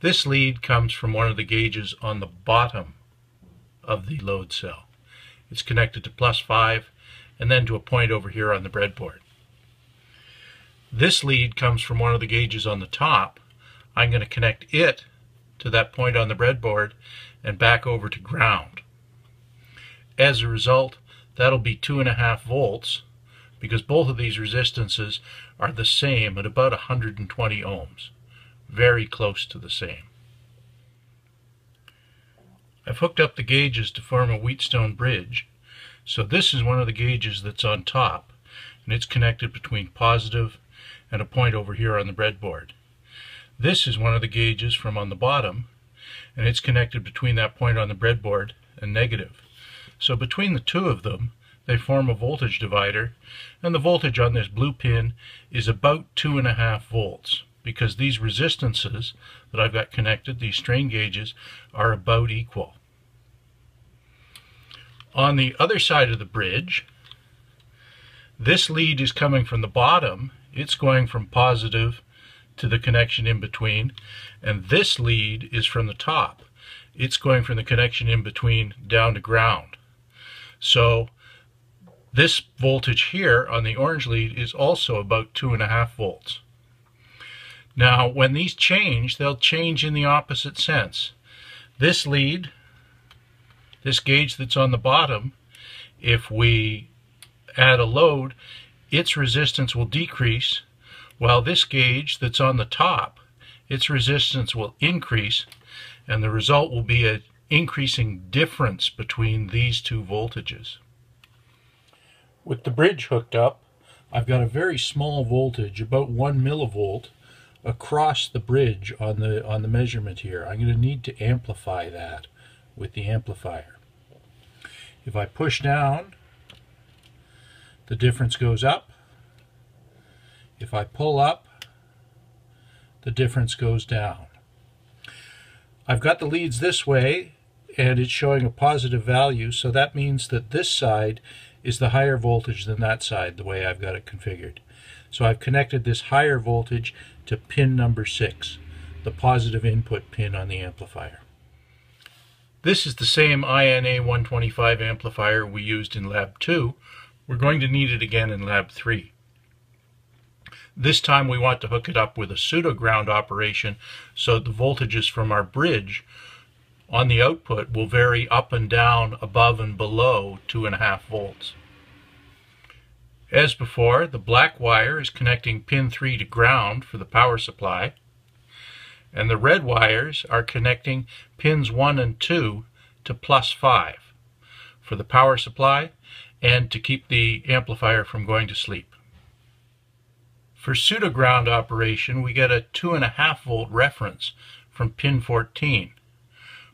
This lead comes from one of the gauges on the bottom of the load cell. It's connected to plus 5 and then to a point over here on the breadboard. This lead comes from one of the gauges on the top. I'm going to connect it to that point on the breadboard and back over to ground. As a result, that'll be two and a half volts because both of these resistances are the same at about 120 ohms. Very close to the same. I've hooked up the gauges to form a Wheatstone bridge. So this is one of the gauges that's on top and it's connected between positive and a point over here on the breadboard. This is one of the gauges from on the bottom and it's connected between that point on the breadboard and negative. So between the two of them they form a voltage divider and the voltage on this blue pin is about two and a half volts because these resistances that I've got connected, these strain gauges, are about equal. On the other side of the bridge, this lead is coming from the bottom. It's going from positive to the connection in between. And this lead is from the top. It's going from the connection in between down to ground. So this voltage here on the orange lead is also about two and a half volts. Now, when these change, they'll change in the opposite sense. This lead, this gauge that's on the bottom, if we add a load, its resistance will decrease, while this gauge that's on the top, its resistance will increase, and the result will be an increasing difference between these two voltages. With the bridge hooked up, I've got a very small voltage, about 1 millivolt, across the bridge on the on the measurement here. I'm going to need to amplify that with the amplifier. If I push down, the difference goes up. If I pull up, the difference goes down. I've got the leads this way and it's showing a positive value so that means that this side is the higher voltage than that side the way I've got it configured. So I've connected this higher voltage to pin number 6, the positive input pin on the amplifier. This is the same INA 125 amplifier we used in Lab 2. We're going to need it again in Lab 3. This time we want to hook it up with a pseudo ground operation so the voltages from our bridge on the output will vary up and down above and below 2.5 volts. As before, the black wire is connecting pin 3 to ground for the power supply, and the red wires are connecting pins 1 and 2 to plus 5 for the power supply and to keep the amplifier from going to sleep. For pseudo ground operation, we get a 2.5 volt reference from pin 14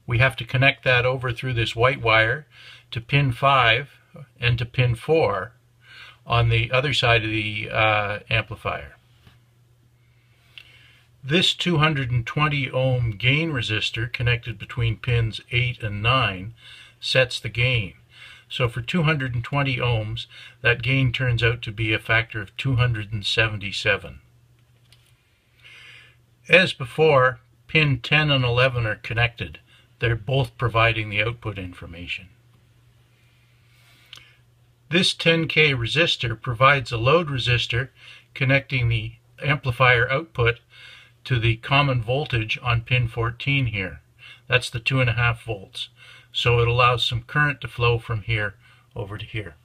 we have to connect that over through this white wire to pin 5 and to pin 4 on the other side of the uh, amplifier. This 220 ohm gain resistor connected between pins 8 and 9 sets the gain. So for 220 ohms, that gain turns out to be a factor of 277. As before, pin 10 and 11 are connected. They're both providing the output information. This 10K resistor provides a load resistor connecting the amplifier output to the common voltage on pin 14 here. That's the 2.5 volts. So it allows some current to flow from here over to here.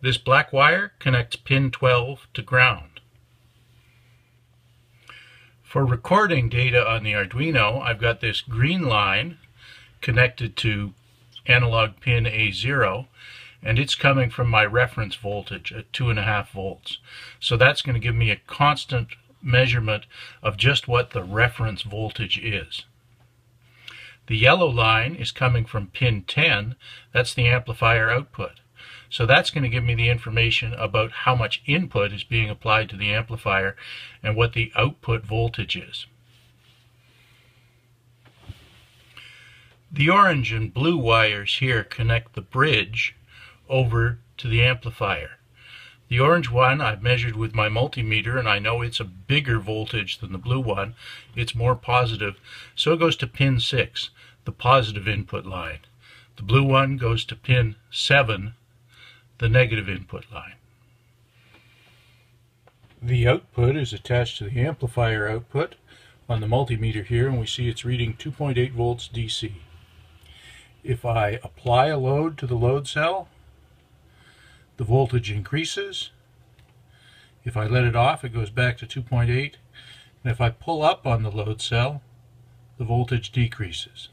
This black wire connects pin 12 to ground. For recording data on the Arduino, I've got this green line connected to analog pin A0 and it's coming from my reference voltage at 2.5 volts. So that's going to give me a constant measurement of just what the reference voltage is. The yellow line is coming from pin 10, that's the amplifier output. So that's going to give me the information about how much input is being applied to the amplifier and what the output voltage is. The orange and blue wires here connect the bridge over to the amplifier. The orange one I've measured with my multimeter and I know it's a bigger voltage than the blue one. It's more positive. So it goes to pin 6, the positive input line. The blue one goes to pin 7, the negative input line. The output is attached to the amplifier output on the multimeter here and we see it's reading 2.8 volts DC. If I apply a load to the load cell, the voltage increases. If I let it off, it goes back to 2.8. And if I pull up on the load cell, the voltage decreases.